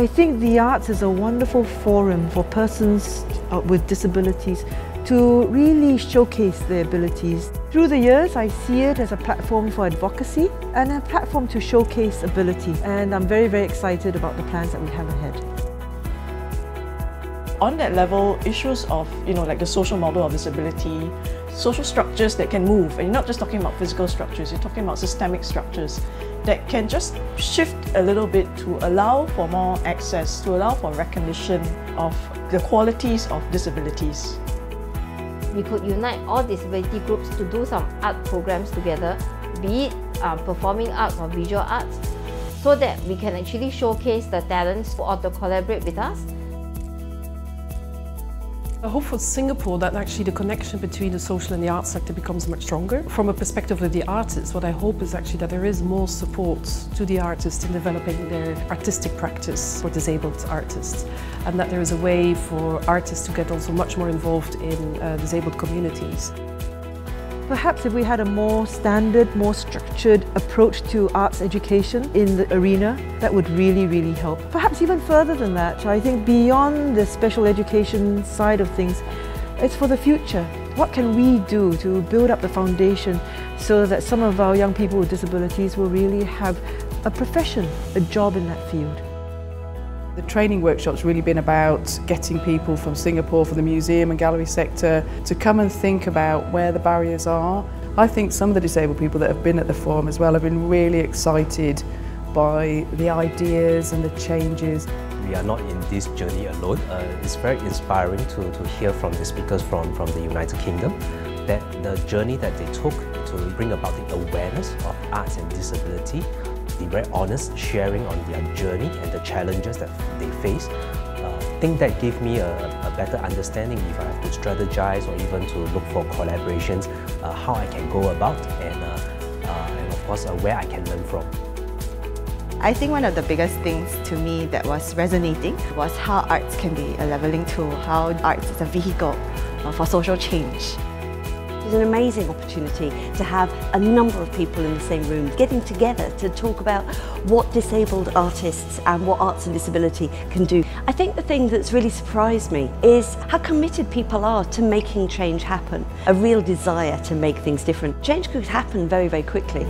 I think the arts is a wonderful forum for persons uh, with disabilities to really showcase their abilities. Through the years, I see it as a platform for advocacy and a platform to showcase ability. And I'm very, very excited about the plans that we have ahead on that level, issues of, you know, like the social model of disability, social structures that can move, and you're not just talking about physical structures, you're talking about systemic structures that can just shift a little bit to allow for more access, to allow for recognition of the qualities of disabilities. We could unite all disability groups to do some art programs together, be it um, performing arts or visual arts, so that we can actually showcase the talents or to collaborate with us I hope for Singapore that actually the connection between the social and the arts sector becomes much stronger. From a perspective of the artists, what I hope is actually that there is more support to the artists in developing their artistic practice for disabled artists and that there is a way for artists to get also much more involved in uh, disabled communities. Perhaps if we had a more standard, more structured approach to arts education in the arena, that would really, really help. Perhaps even further than that, I think beyond the special education side of things, it's for the future. What can we do to build up the foundation so that some of our young people with disabilities will really have a profession, a job in that field? The training workshop's really been about getting people from Singapore, from the museum and gallery sector, to come and think about where the barriers are. I think some of the disabled people that have been at the forum as well have been really excited by the ideas and the changes. We are not in this journey alone. Uh, it's very inspiring to, to hear from the speakers from, from the United Kingdom that the journey that they took to bring about the awareness of arts and disability be very honest, sharing on their journey and the challenges that they face. Uh, I think that gave me a, a, better understanding if I have to strategize or even to look for collaborations, uh, how I can go about and, uh, uh and of course uh, where I can learn from. I think one of the biggest things to me that was resonating was how arts can be a leveling tool, how arts is a vehicle uh, for social change. It's an amazing opportunity to have a number of people in the same room getting together to talk about what disabled artists and what arts and disability can do. I think the thing that's really surprised me is how committed people are to making change happen, a real desire to make things different. Change could happen very, very quickly.